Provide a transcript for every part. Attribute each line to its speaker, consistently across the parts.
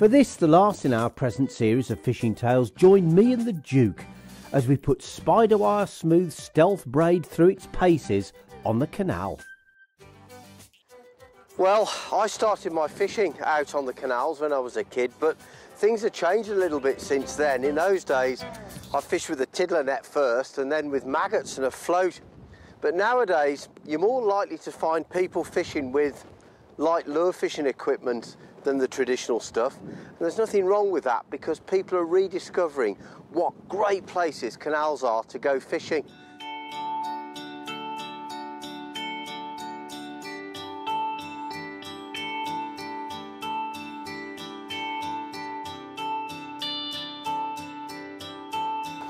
Speaker 1: For this, the last in our present series of fishing tales, join me and the Duke as we put spiderwire smooth stealth braid through its paces on the canal.
Speaker 2: Well, I started my fishing out on the canals when I was a kid, but things have changed a little bit since then. In those days, I fished with a tiddler net first and then with maggots and a float. But nowadays, you're more likely to find people fishing with light lure fishing equipment than the traditional stuff. And there's nothing wrong with that because people are rediscovering what great places canals are to go fishing.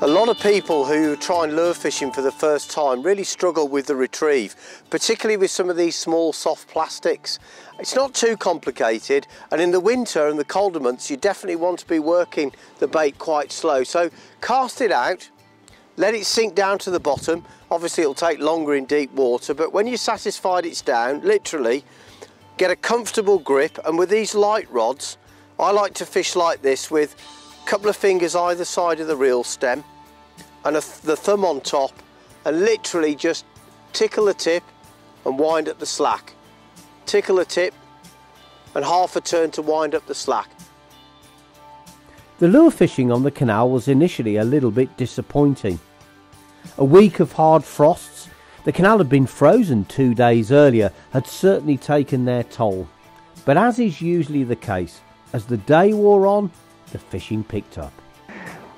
Speaker 2: A lot of people who try and lure fishing for the first time really struggle with the retrieve, particularly with some of these small soft plastics. It's not too complicated and in the winter and the colder months you definitely want to be working the bait quite slow. So cast it out, let it sink down to the bottom. Obviously it'll take longer in deep water but when you're satisfied it's down, literally get a comfortable grip and with these light rods I like to fish like this with couple of fingers either side of the reel stem and th the thumb on top and literally just tickle the tip and wind up the slack. Tickle the tip and half a turn to wind up the slack.
Speaker 1: The lure fishing on the canal was initially a little bit disappointing. A week of hard frosts, the canal had been frozen two days earlier, had certainly taken their toll. But as is usually the case, as the day wore on, the fishing picked up.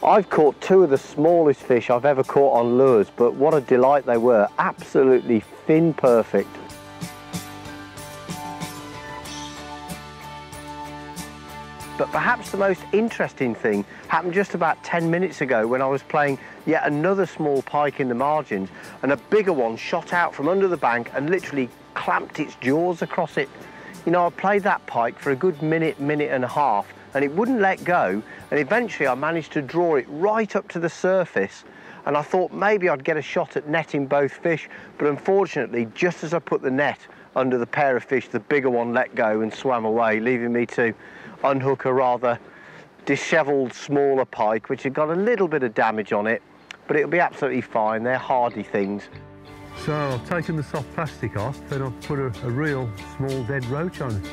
Speaker 2: I've caught two of the smallest fish I've ever caught on lures, but what a delight they were. Absolutely fin perfect. But perhaps the most interesting thing happened just about 10 minutes ago when I was playing yet another small pike in the margins and a bigger one shot out from under the bank and literally clamped its jaws across it. You know, I played that pike for a good minute, minute and a half and it wouldn't let go. And eventually I managed to draw it right up to the surface and I thought maybe I'd get a shot at netting both fish, but unfortunately, just as I put the net under the pair of fish, the bigger one let go and swam away, leaving me to unhook a rather dishevelled smaller pike, which had got a little bit of damage on it, but it'll be absolutely fine. They're hardy things.
Speaker 3: So I've taken the soft plastic off, then I've put a, a real small dead roach on it.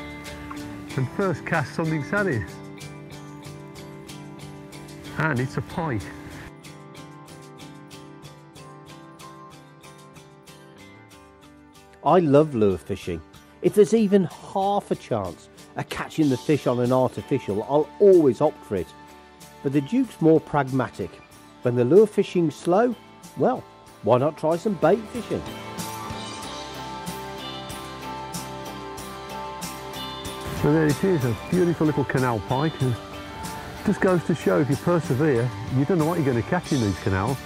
Speaker 3: And first cast something savage and it's a pike.
Speaker 1: I love lure fishing. If there's even half a chance of catching the fish on an artificial, I'll always opt for it. But the Duke's more pragmatic. When the lure fishing's slow, well, why not try some bait fishing?
Speaker 3: So there it is, a beautiful little canal pike. Just goes to show if you persevere, you don't know what you're going to catch in these canals.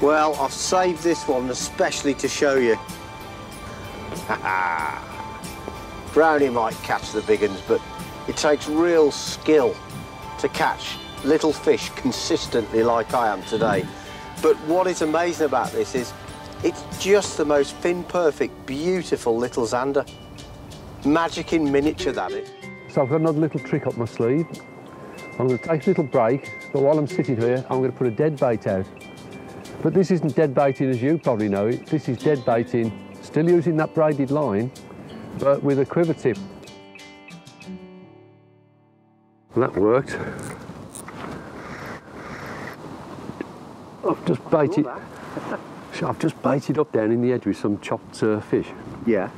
Speaker 2: Well, I've saved this one especially to show you. Brownie might catch the big ones, but it takes real skill to catch little fish consistently like I am today. But what is amazing about this is it's just the most fin perfect, beautiful little zander. Magic in miniature, that is.
Speaker 3: So I've got another little trick up my sleeve. I'm going to take a little break, but while I'm sitting here, I'm going to put a dead bait out. But this isn't dead baiting as you probably know it. This is dead baiting, still using that braided line, but with a quiver tip. And that worked. I've just baited. I've just baited up down in the edge with some chopped uh, fish.
Speaker 2: Yeah.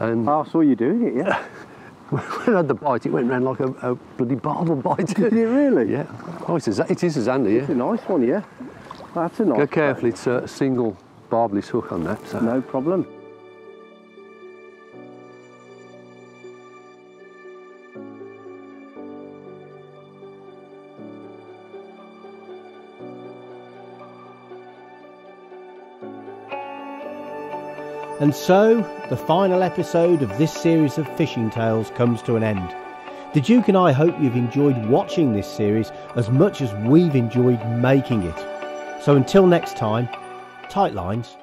Speaker 3: And
Speaker 2: I saw you doing it, yeah.
Speaker 3: when I had the bite, it went round like a, a bloody barbel bite.
Speaker 2: Did it really?
Speaker 3: Yeah. Oh, it's a, it is a zander, yeah.
Speaker 2: It's a nice one, yeah. That's a nice
Speaker 3: Go carefully, it's a single barbless hook on that. So.
Speaker 2: No problem.
Speaker 1: And so, the final episode of this series of fishing tales comes to an end. The Duke and I hope you've enjoyed watching this series as much as we've enjoyed making it. So until next time, tight lines